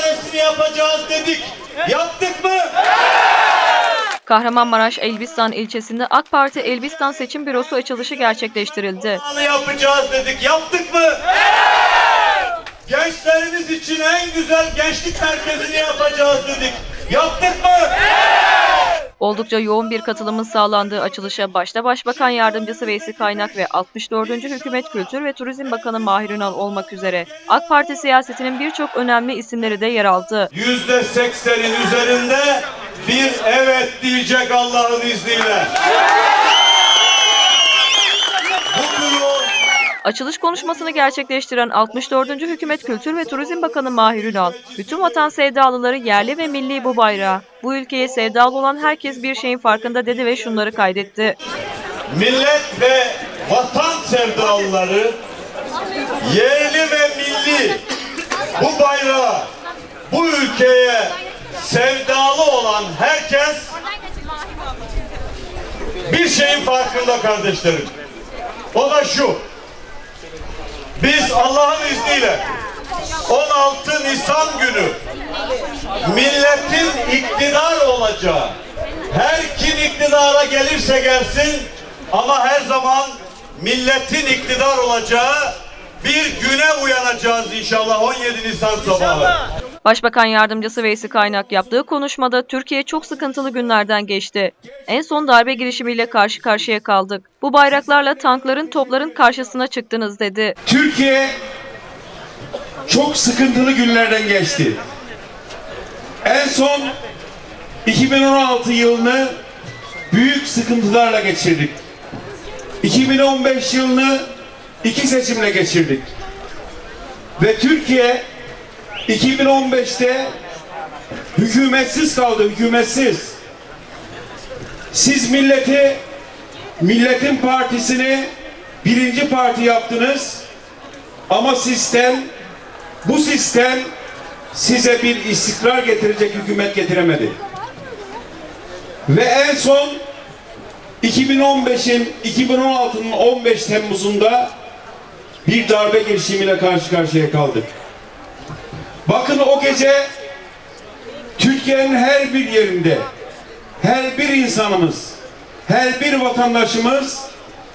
tanesini yapacağız dedik. Yaptık mı? Kahramanmaraş Elbistan ilçesinde AK Parti Elbistan Seçim Bürosu açılışı gerçekleştirildi. Yapacağız dedik. Yaptık mı? Gençlerimiz için en güzel gençlik merkezini yapacağız dedik. Yaptık mı? Oldukça yoğun bir katılımın sağlandığı açılışa başta Başbakan Yardımcısı Veysi Kaynak ve 64. Hükümet Kültür ve Turizm Bakanı Mahir Ünal olmak üzere AK Parti siyasetinin birçok önemli isimleri de yer aldı. Yüzde seksenin üzerinde bir evet diyecek Allah'ın izniyle. Açılış konuşmasını gerçekleştiren 64. Hükümet Kültür ve Turizm Bakanı Mahir Ünal, bütün vatan sevdalıları yerli ve milli bu bayrağı, bu ülkeye sevdalı olan herkes bir şeyin farkında dedi ve şunları kaydetti. millet ve vatan sevdalıları yerli ve milli bu bayrağı bu ülkeye sevdalı olan herkes bir şeyin farkında kardeşlerim. O da şu. Biz Allah'ın izniyle 16 Nisan günü milletin iktidar olacağı, her kim iktidara gelirse gelsin ama her zaman milletin iktidar olacağı bir güne uyanacağız inşallah 17 Nisan sabahı. Başbakan Yardımcısı Veysi Kaynak yaptığı konuşmada Türkiye çok sıkıntılı günlerden geçti. En son darbe girişimiyle karşı karşıya kaldık. Bu bayraklarla tankların, topların karşısına çıktınız dedi. Türkiye çok sıkıntılı günlerden geçti. En son 2016 yılını büyük sıkıntılarla geçirdik. 2015 yılını iki seçimle geçirdik. Ve Türkiye 2015'te hükümetsiz kaldı, hükümetsiz. Siz milleti, milletin partisini birinci parti yaptınız. Ama sistem, bu sistem size bir istikrar getirecek hükümet getiremedi. Ve en son 2015'in, 2016'nın 15 Temmuz'unda bir darbe girişimiyle karşı karşıya kaldık. Bakın o gece Türkiye'nin her bir yerinde her bir insanımız, her bir vatandaşımız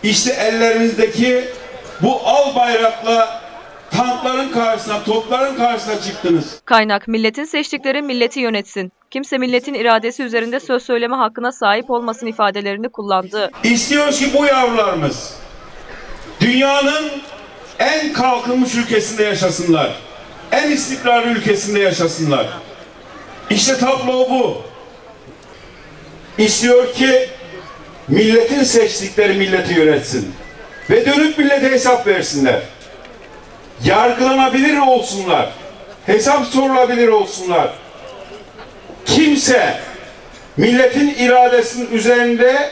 işte ellerinizdeki bu al bayrakla tankların karşısına, topların karşısına çıktınız. Kaynak, milletin seçtikleri milleti yönetsin. Kimse milletin iradesi üzerinde söz söyleme hakkına sahip olmasın ifadelerini kullandı. İstiyoruz ki bu yavrularımız dünyanın en kalkınmış ülkesinde yaşasınlar. En istikrarlı ülkesinde yaşasınlar. İşte tablo bu. İstiyor ki milletin seçtikleri milleti yönetsin. Ve dönüp millete hesap versinler. Yargılanabilir olsunlar. Hesap sorulabilir olsunlar. Kimse milletin iradesinin üzerinde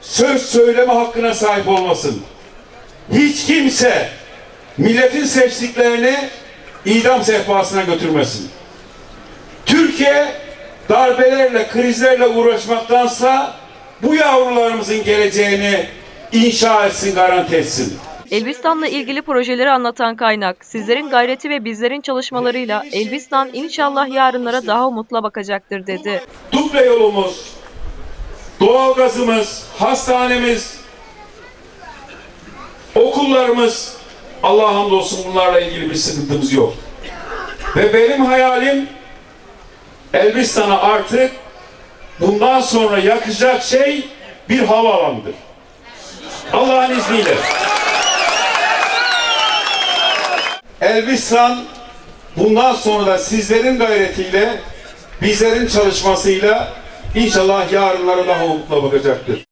söz söyleme hakkına sahip olmasın. Hiç kimse milletin seçtiklerini idam sehpasına götürmesin. Türkiye darbelerle, krizlerle uğraşmaktansa bu yavrularımızın geleceğini inşa etsin, garanti etsin. Elbistan'la ilgili projeleri anlatan kaynak, sizlerin gayreti ve bizlerin çalışmalarıyla Elbistan inşallah yarınlara daha umutla bakacaktır dedi. Duble yolumuz, doğalgazımız, hastanemiz, okullarımız, Allah'a hamdolsun bunlarla ilgili bir sıkıntımız yok. Ve benim hayalim Elbistan'a artık bundan sonra yakacak şey bir havaalanıdır. Allah'ın izniyle. Elbistan bundan sonra da sizlerin gayretiyle, bizlerin çalışmasıyla inşallah yarınlara daha umutla bakacaktır.